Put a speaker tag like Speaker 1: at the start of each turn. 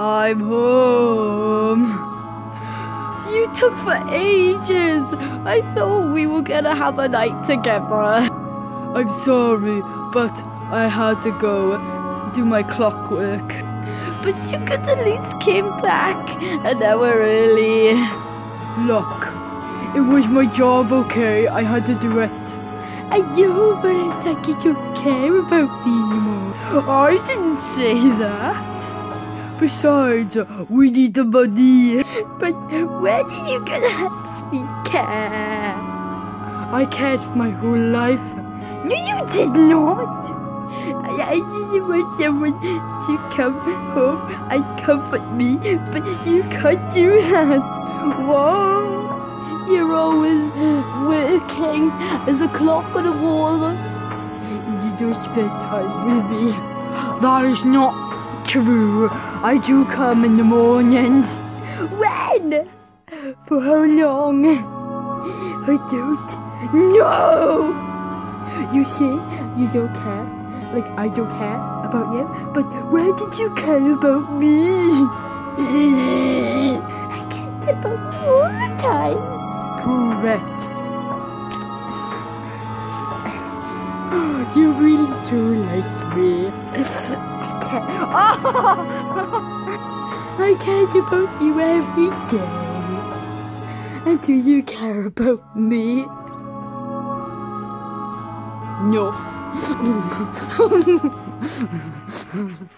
Speaker 1: I'm home. You took for ages. I thought we were gonna have a night together. I'm sorry, but I had to go do my clockwork. But you could at least came back an hour early. Look, it was my job, okay? I had to do it. I know, but it's like you don't care about me anymore. I didn't say that. Besides, we need the money. But where are you gonna let care? I cared for my whole life. No, you did not. I, I just want someone to come home and comfort me, but you can't do that. Whoa. You're always working as a clock on the wall. You don't spend time with me. That is not true. I do come in the mornings. When? For how long? I don't know. You say you don't care, like I don't care about you, but where did you care about me? I cared about you all the time. Correct. You really do like me. Oh! I care. Oh, I cared about you every day. And do you care about me? No.